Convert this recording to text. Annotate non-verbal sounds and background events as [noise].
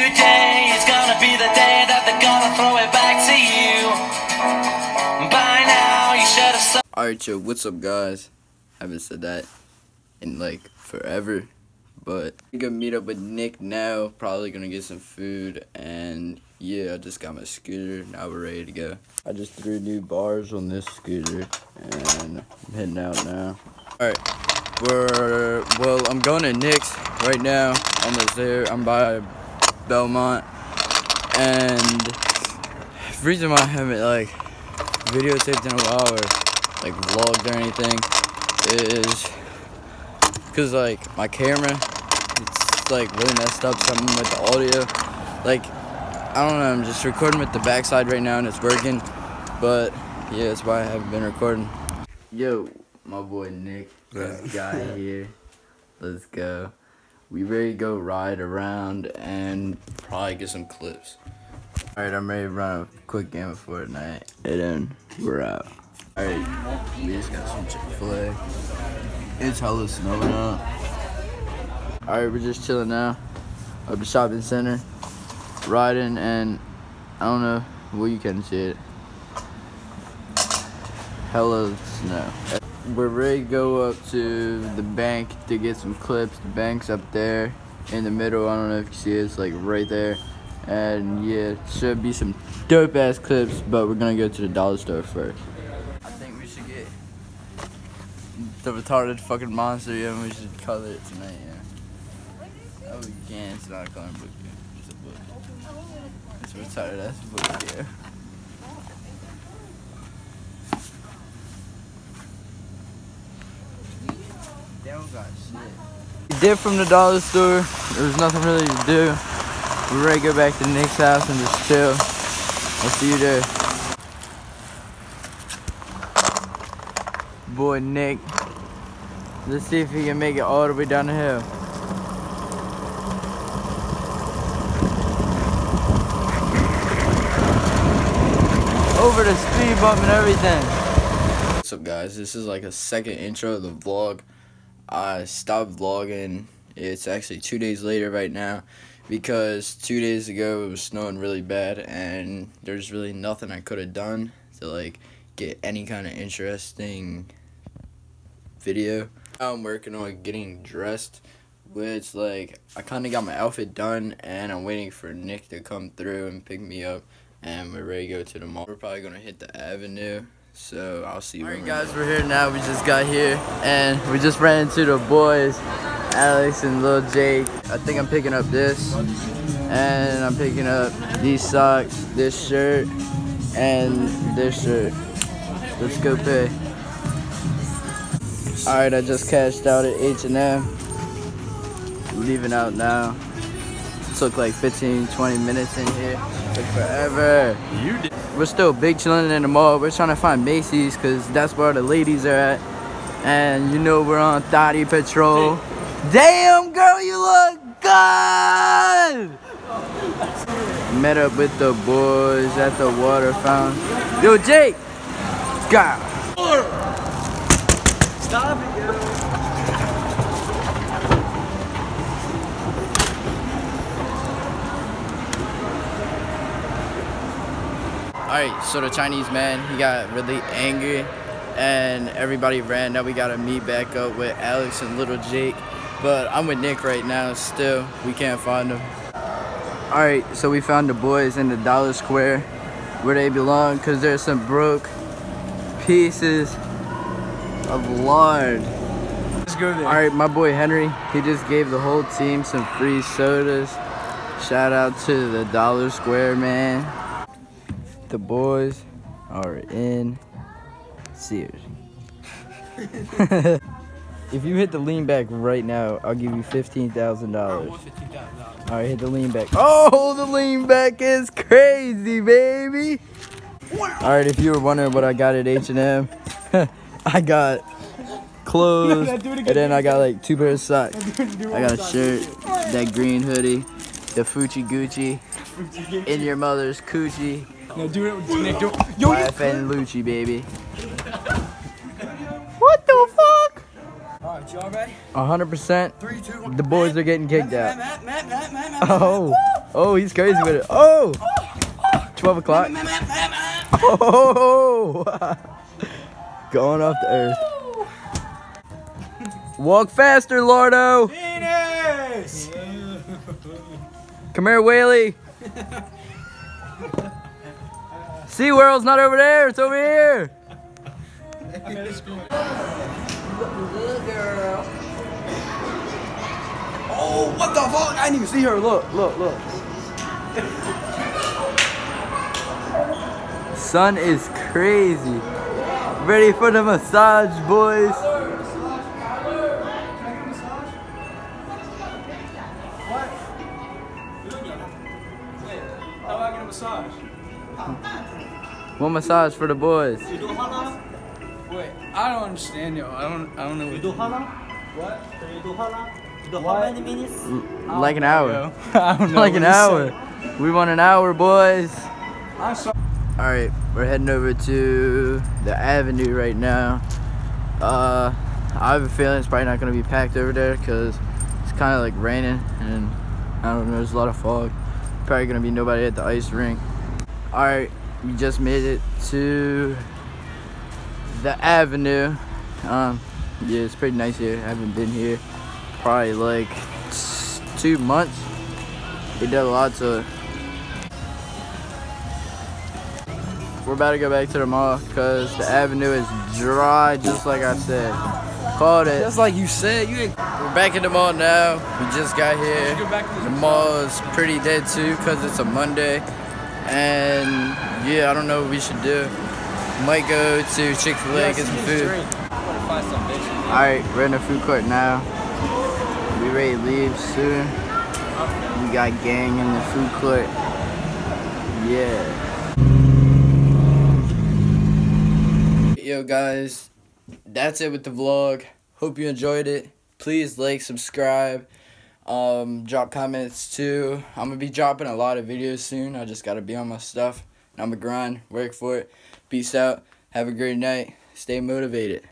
today is gonna be the day that they're gonna throw it back to you. By now, you should have. Alright, yo, what's up, guys? haven't said that in like forever, but we gonna meet up with Nick now. Probably gonna get some food, and yeah, I just got my scooter. Now we're ready to go. I just threw new bars on this scooter, and I'm heading out now. Alright, we're well. I'm going to Nick's right now. Almost there. I'm by Belmont, and the reason why I haven't like videotaped in a while or like vlogged or anything is because like my camera it's like really messed up something with the audio. Like I don't know I'm just recording with the backside right now and it's working but yeah that's why I haven't been recording. Yo my boy Nick this guy here. Let's go we ready to go ride around and probably get some clips Alright, I'm ready to run a quick game of Fortnite. And then we're out. Alright, we just got some Chick-fil-A. It's hella snowing out. Alright, we're just chilling now. At the shopping center. Riding and I don't know, well you can see it. Hella snow. We're ready to go up to the bank to get some clips. The bank's up there in the middle. I don't know if you see it, it's like right there. And yeah, should be some dope ass clips, but we're gonna go to the dollar store first. I think we should get the retarded fucking monster, yeah, and we should color it tonight, yeah. Oh, you can, it's not a coloring book, yeah. It's a book. It's a retarded ass book, yeah. Shit. Dip from the dollar store. There was nothing really to do. We're ready to go back to Nick's house and just chill. I'll see you there. Boy Nick. Let's see if he can make it all the way down the hill. Over the speed bump and everything. What's up guys? This is like a second intro of the vlog. I stopped vlogging. It's actually two days later right now because two days ago it was snowing really bad and there's really nothing I could have done to like get any kind of interesting video. I'm working on getting dressed which like I kind of got my outfit done and I'm waiting for Nick to come through and pick me up and we're ready to go to the mall. We're probably gonna hit the avenue so I'll see you. Alright guys, we're here now. We just got here and we just ran into the boys. Alex and Lil Jake. I think I'm picking up this. And I'm picking up these socks, this shirt, and this shirt. Let's go pay. Alright, I just cashed out at H&M. Leaving out now. Took like 15, 20 minutes in here. Took forever. You did. We're still big chilling in the mall. We're trying to find Macy's because that's where the ladies are at. And you know we're on Thotty Patrol. Damn, girl, you look good! Met up with the boys at the water fountain. Yo, Jake! God. Stop it, yo. Alright, so the Chinese man, he got really angry and everybody ran. Now we gotta meet back up with Alex and little Jake. But I'm with Nick right now still. We can't find them. Alright, so we found the boys in the Dollar Square where they belong because there's some broke pieces of lard. Let's go there. Alright, my boy Henry, he just gave the whole team some free sodas. Shout out to the Dollar Square man. The boys are in Sears. [laughs] if you hit the lean back right now, I'll give you $15,000. Alright, hit the lean back. Oh, the lean back is crazy, baby. Alright, if you were wondering what I got at H&M, [laughs] I got clothes, and then I got like two pairs of socks. I got a shirt, that green hoodie, the Fuchi Gucci, in your mother's coochie, No, do it. Nick, do it. Yo, you. YFN Lucci, baby. What the fuck? Alright, y'all ready? 100%. Three, two, one. The boys are getting kicked Matt, out. Matt, Matt, Matt, Matt, Matt, Matt. Oh. Oh, he's crazy with it. Oh! 12 o'clock. [laughs] Oh! [laughs] Going off the earth. Walk faster, Lardo. Penis! Come here, Whaley. SeaWorld's not over there, it's over here. Oh, what the fuck? I didn't even see her. Look, look, look. Sun is crazy. Ready for the massage, boys. How about I get a massage? One massage for the boys. Wait, I don't understand yo. I don't I don't know You what do how long? What? You do how long? You do how many minutes? Like an hour. [laughs] I don't know. Like an hour. say. We want an hour, boys. I'm sorry. All right, we're heading over to the avenue right now. Uh, I have a feeling it's probably not gonna be packed over there because it's kind of like raining and I don't know, there's a lot of fog. Probably gonna be nobody at the ice rink. All right, we just made it to the avenue. Um, yeah, it's pretty nice here. I haven't been here probably like two months. They did a lot to. We're about to go back to the mall because the avenue is dry, just like I said. Called it. Just like you said, you ain't We're back in the mall now. We just got here. go back to The the mall is pretty dead too because it's a Monday. And yeah, I don't know what we should do. Might go to Chick fil A, get some food. Some. Alright, we're in the food court now. We ready to leave soon. We got gang in the food court. Yeah. Yo guys, that's it with the vlog. Hope you enjoyed it. Please like, subscribe, um, drop comments too. I'm gonna be dropping a lot of videos soon. I just gotta be on my stuff. I'm gonna grind, work for it. Peace out. Have a great night. Stay motivated.